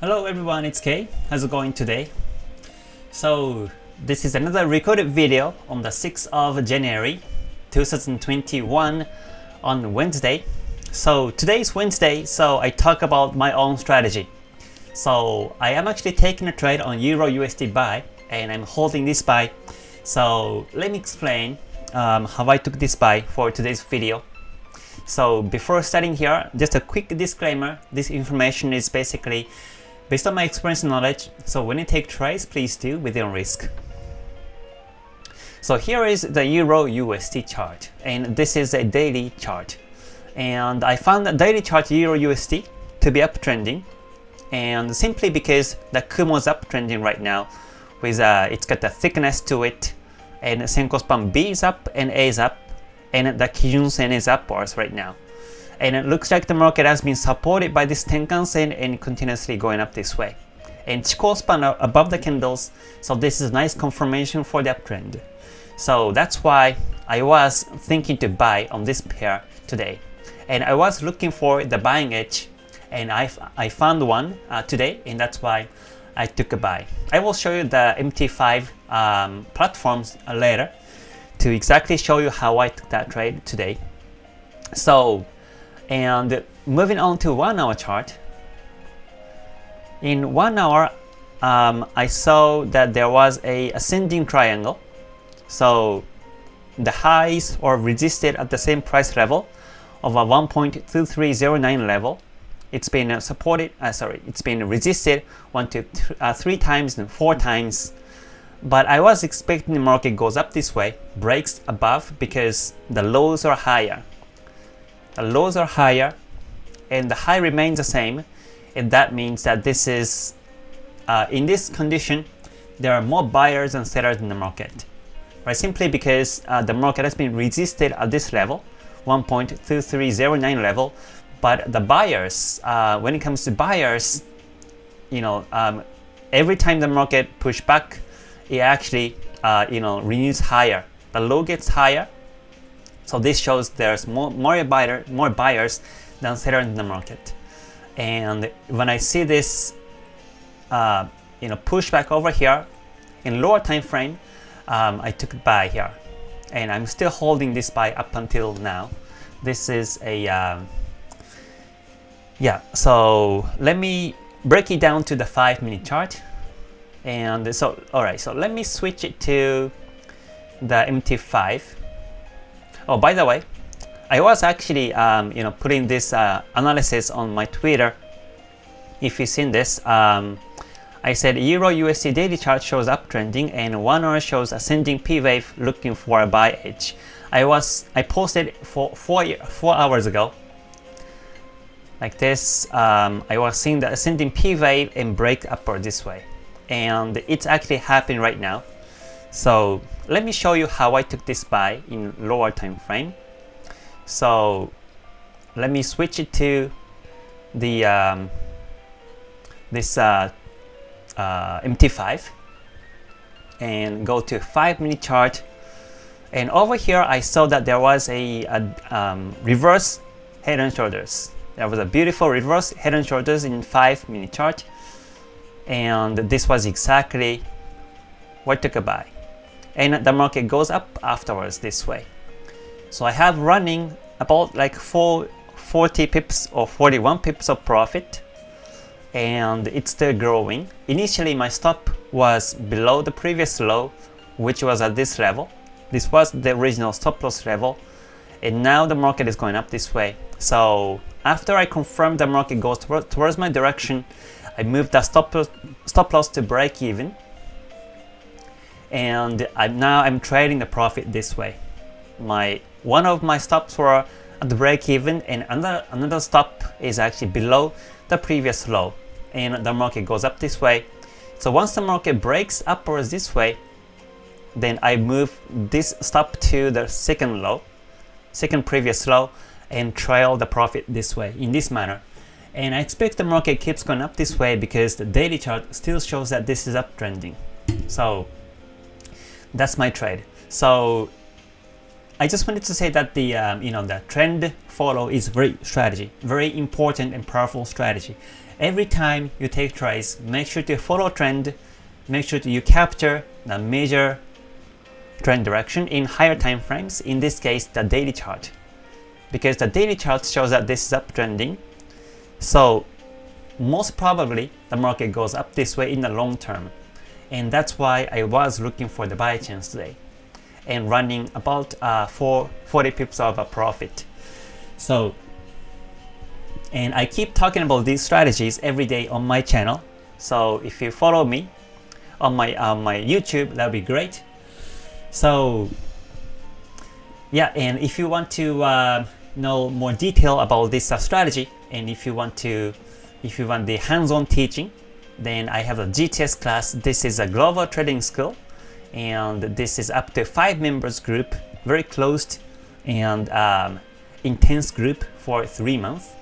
Hello everyone, it's Kei. How's it going today? So this is another recorded video on the 6th of January 2021 on Wednesday. So today is Wednesday, so I talk about my own strategy. So I am actually taking a trade on Euro USD buy and I'm holding this buy. So let me explain um, how I took this buy for today's video. So before starting here, just a quick disclaimer. This information is basically Based on my experience and knowledge, so when you take trades, please do within risk. So here is the Euro USD chart, and this is a daily chart. And I found the daily chart Euro USD to be uptrending, and simply because the Kumo is uptrending right now, with uh, it's got the thickness to it, and Senko span B is up and A is up, and the Kijun Sen is upwards right now and it looks like the market has been supported by this Tenkan Sen and continuously going up this way. And Chikou span above the candles, so this is nice confirmation for the uptrend. So that's why I was thinking to buy on this pair today. And I was looking for the buying edge and I, I found one uh, today and that's why I took a buy. I will show you the MT5 um, platforms later to exactly show you how I took that trade today. So and moving on to one hour chart, in one hour, um, I saw that there was a ascending triangle. So the highs or resisted at the same price level of a 1.2309 level. It's been supported, uh, sorry, it's been resisted one to th uh, three times and four times. But I was expecting the market goes up this way, breaks above because the lows are higher the lows are higher and the high remains the same and that means that this is uh, in this condition there are more buyers than sellers in the market right? Simply because uh, the market has been resisted at this level 1.2309 level but the buyers uh, when it comes to buyers you know um, every time the market push back it actually uh, you know renews higher. The low gets higher so this shows there's more, more, buyer, more buyers than sellers in the market. And when I see this uh, you know, pushback over here in lower time frame, um, I took buy here. And I'm still holding this buy up until now. This is a, um, yeah, so let me break it down to the 5 minute chart. And so, alright, so let me switch it to the MT5 Oh, by the way, I was actually um, you know putting this uh, analysis on my Twitter. If you've seen this, um, I said Euro USD daily chart shows uptrending and one hour shows ascending P wave looking for a buy edge. I was I posted for four four hours ago. Like this, um, I was seeing the ascending P wave and break upward this way, and it's actually happening right now. So let me show you how I took this buy in lower time frame. So let me switch it to the um, this uh, uh, MT5 and go to 5 minute chart. And over here I saw that there was a, a um, reverse head and shoulders. There was a beautiful reverse head and shoulders in 5 minute chart. And this was exactly what took a buy and the market goes up afterwards this way. So I have running about like 4, 40 pips or 41 pips of profit and it's still growing. Initially my stop was below the previous low which was at this level. This was the original stop loss level and now the market is going up this way. So after I confirm the market goes towards my direction, I move the stop stop loss to break even and I, now I'm trading the profit this way. My One of my stops were at the break even and another, another stop is actually below the previous low and the market goes up this way. So once the market breaks upwards this way, then I move this stop to the second low, second previous low and trail the profit this way in this manner. And I expect the market keeps going up this way because the daily chart still shows that this is uptrending. So that's my trade. So I just wanted to say that the um, you know the trend follow is very strategy, very important and powerful strategy. every time you take trades, make sure to follow trend, make sure to you capture the major trend direction in higher time frames, in this case the daily chart. Because the daily chart shows that this is uptrending, so most probably the market goes up this way in the long term. And that's why I was looking for the buy chance today and running about uh, 40 pips of a profit. So, and I keep talking about these strategies every day on my channel. So if you follow me on my on my YouTube, that'd be great. So yeah, and if you want to uh, know more detail about this uh, strategy, and if you want to, if you want the hands-on teaching, then I have a GTS class. This is a global trading school, and this is up to five members group, very closed and um, intense group for three months.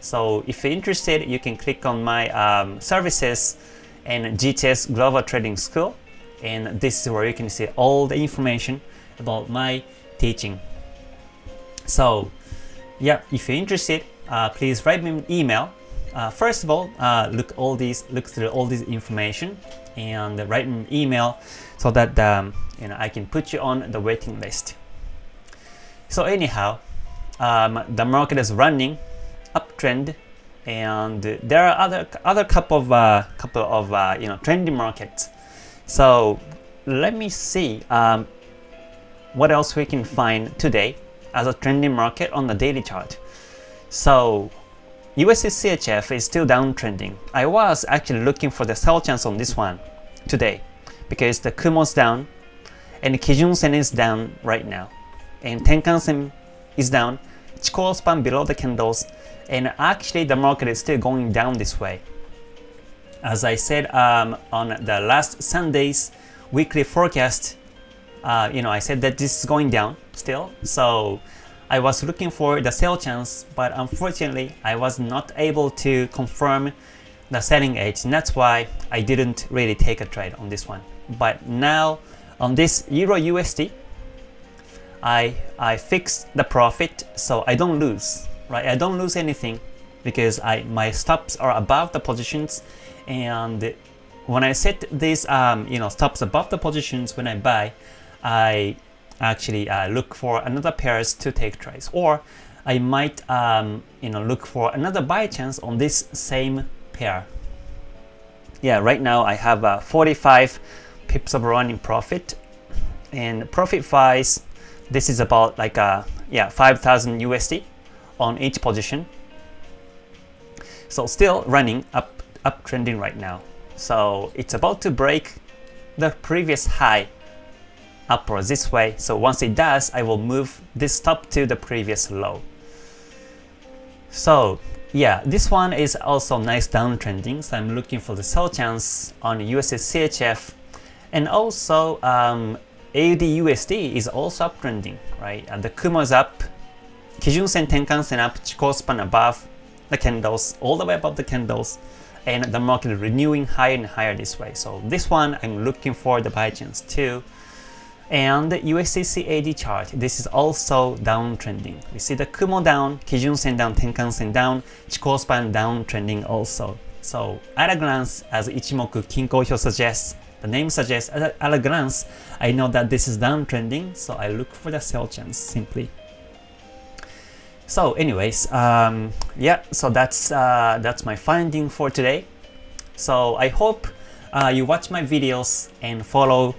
So if you're interested, you can click on my um, services and GTS Global Trading School. And this is where you can see all the information about my teaching. So yeah, if you're interested, uh, please write me an email. Uh, first of all, uh, look all these, look through all this information and write an email so that um, you know I can put you on the waiting list. So anyhow, um, the market is running uptrend, and there are other other couple of uh, couple of uh, you know trendy markets. So let me see um, what else we can find today as a trending market on the daily chart. So USD CHF is still downtrending. I was actually looking for the sell chance on this one today because the Kumo's down and Kijun Sen is down right now and Tenkan Sen is down, Chikou span below the candles and actually the market is still going down this way. As I said um, on the last Sunday's weekly forecast, uh, you know, I said that this is going down still. So I was looking for the sell chance, but unfortunately, I was not able to confirm the selling edge. And that's why I didn't really take a trade on this one. But now on this Euro USD, I, I fixed the profit so I don't lose, right? I don't lose anything because I my stops are above the positions and when I set these um, you know stops above the positions when I buy, I actually uh, look for another pairs to take trades or I might um, you know look for another buy chance on this same pair. Yeah, right now I have uh, 45 pips of running profit. And profit wise this is about like a uh, yeah 5000 USD on each position. So still running up uptrending right now. So it's about to break the previous high upwards this way. So once it does, I will move this top to the previous low. So yeah, this one is also nice downtrending. So I'm looking for the sell chance on USD CHF. And also um, is also uptrending, right? And the Kumo is up, Kijun Sen Tenkan Sen up, Chikou above the candles, all the way above the candles and the market renewing higher and higher this way. So this one I'm looking for the buy chance too. And USD CAD chart, this is also downtrending. We see the Kumo down, Kijun Sen down, Tenkan Sen down, Chikou span downtrending also. So at a glance, as Ichimoku Kinko Hyo suggests, the name suggests at a, at a glance, I know that this is downtrending, so I look for the sell chance simply. So anyways, um, yeah, so that's uh, that's my finding for today. So I hope uh, you watch my videos and follow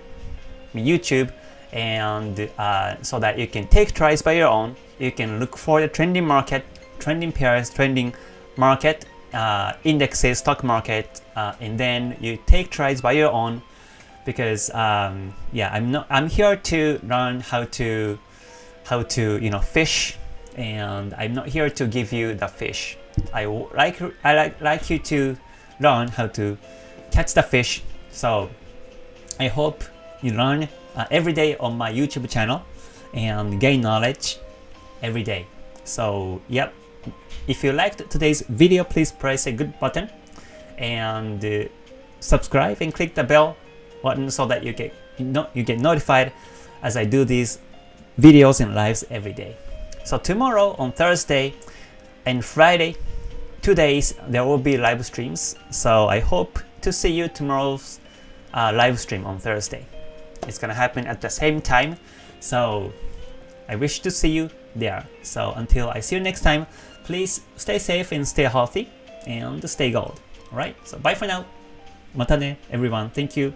YouTube and uh, so that you can take tries by your own. You can look for the trending market, trending pairs, trending market, uh, indexes, stock market, uh, and then you take tries by your own because um, yeah, I'm not I'm here to learn how to how to you know fish and I'm not here to give you the fish. I like I like, like you to learn how to catch the fish. So I hope you learn uh, every day on my YouTube channel and gain knowledge every day. So yep, if you liked today's video, please press a good button and uh, subscribe and click the bell button so that you get you, know, you get notified as I do these videos and lives every day. So tomorrow on Thursday and Friday, two days there will be live streams. So I hope to see you tomorrow's uh, live stream on Thursday. It's gonna happen at the same time. So I wish to see you there. So until I see you next time, please stay safe and stay healthy and stay gold. Alright, so bye for now. Matane, everyone. Thank you.